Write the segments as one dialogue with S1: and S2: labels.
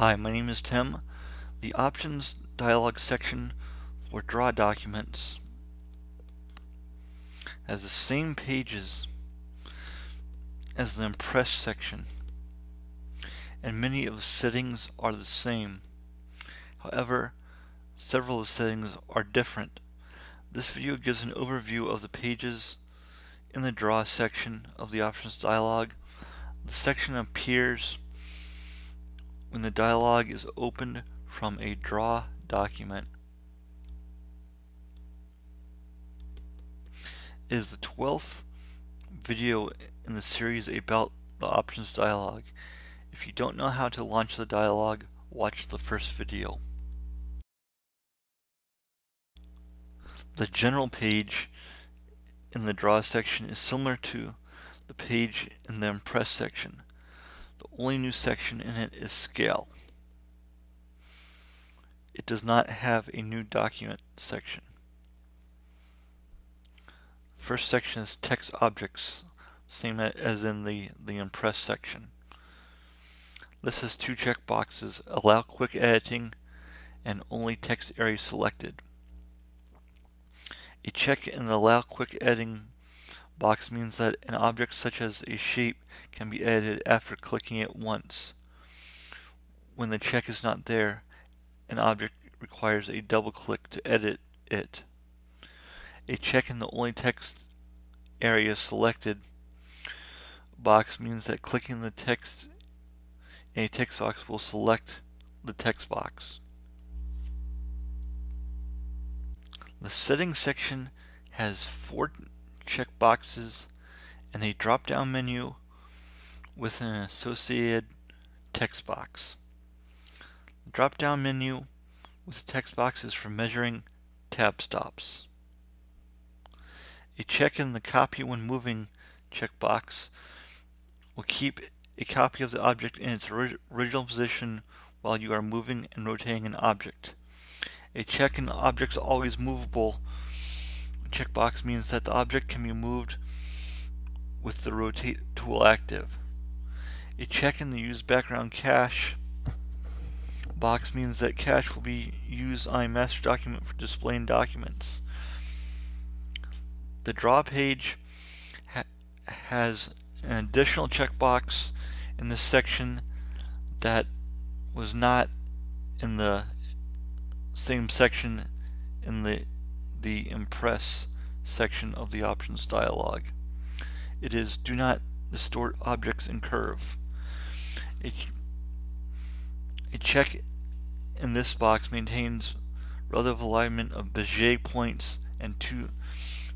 S1: Hi, my name is Tim. The Options Dialog section for Draw documents has the same pages as the Impress section and many of the settings are the same. However, several of the settings are different. This video gives an overview of the pages in the Draw section of the Options dialog. The section appears when the dialog is opened from a draw document. Is the 12th video in the series about the options dialog. If you don't know how to launch the dialog, watch the first video. The general page in the draw section is similar to the page in the impress section. The only new section in it is scale. It does not have a new document section. First section is text objects, same as in the, the impress section. This has two check boxes, allow quick editing and only text area selected. A check in the allow quick editing box means that an object such as a shape can be edited after clicking it once. When the check is not there, an object requires a double click to edit it. A check in the only text area selected box means that clicking the text in a text box will select the text box. The settings section has four checkboxes and a drop-down menu with an associated text box. The drop-down menu with the text box is for measuring tab stops. A check in the copy when moving checkbox will keep a copy of the object in its original position while you are moving and rotating an object. A check in objects always movable checkbox means that the object can be moved with the rotate tool active. A check in the use background cache box means that cache will be used on a master document for displaying documents. The draw page ha has an additional checkbox in this section that was not in the same section in the the Impress section of the Options dialog. It is Do Not Distort Objects in Curve. A, a check in this box maintains relative alignment of Bezier points and two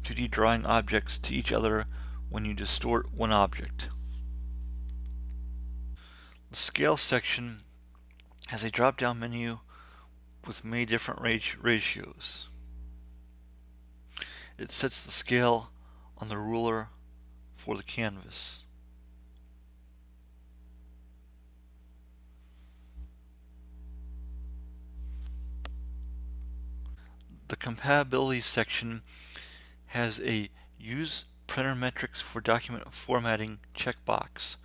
S1: 2D drawing objects to each other when you distort one object. The Scale section has a drop-down menu with many different ratios. It sets the scale on the ruler for the canvas. The compatibility section has a use printer metrics for document formatting checkbox.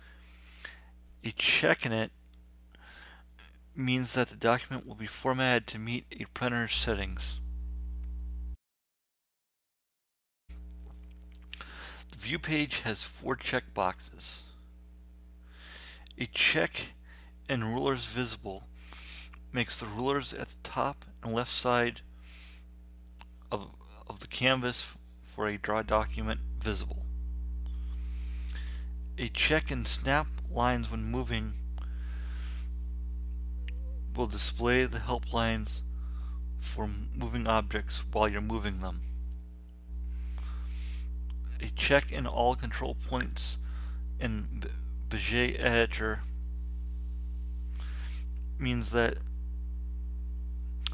S1: A check in it means that the document will be formatted to meet a printer's settings. View page has four check boxes. A check and rulers visible makes the rulers at the top and left side of, of the canvas for a draw document visible. A check and snap lines when moving will display the help lines for moving objects while you're moving them a check in all control points in Bezier editor means that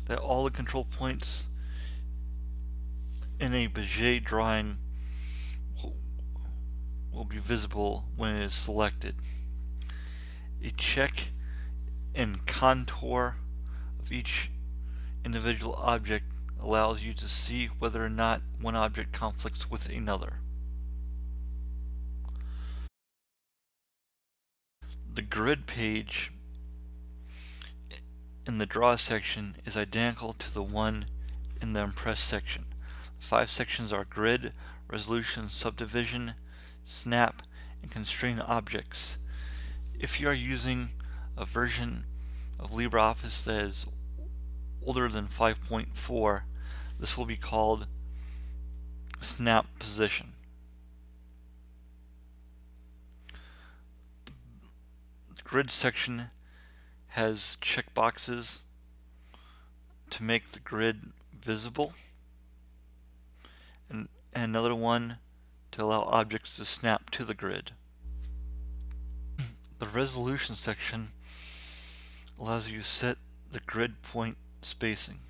S1: that all the control points in a Bezier drawing will, will be visible when it is selected. A check in contour of each individual object allows you to see whether or not one object conflicts with another. The grid page in the Draw section is identical to the one in the Impress section. Five sections are Grid, Resolution, Subdivision, Snap, and Constrain Objects. If you are using a version of LibreOffice that is older than 5.4, this will be called Snap Position. Grid section has checkboxes to make the grid visible and, and another one to allow objects to snap to the grid. The resolution section allows you to set the grid point spacing.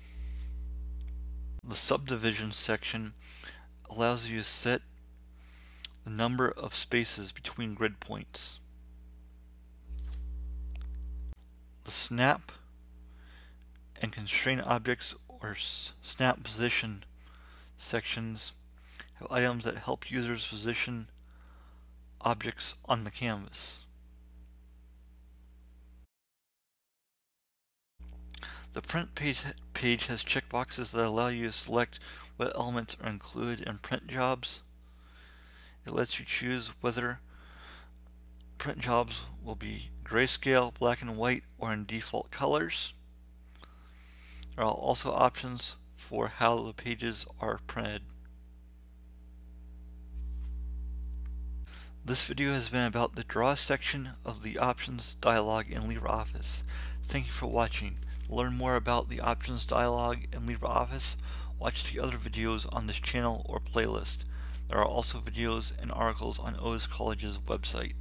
S1: The subdivision section allows you to set the number of spaces between grid points. The snap and constrain objects or snap position sections have items that help users position objects on the canvas. The print page, page has checkboxes that allow you to select what elements are included in print jobs. It lets you choose whether print jobs will be grayscale, black and white, or in default colors. There are also options for how the pages are printed. This video has been about the Draw section of the Options dialog in LibreOffice. Thank you for watching. To learn more about the Options dialog in LibreOffice, watch the other videos on this channel or playlist. There are also videos and articles on OS College's website.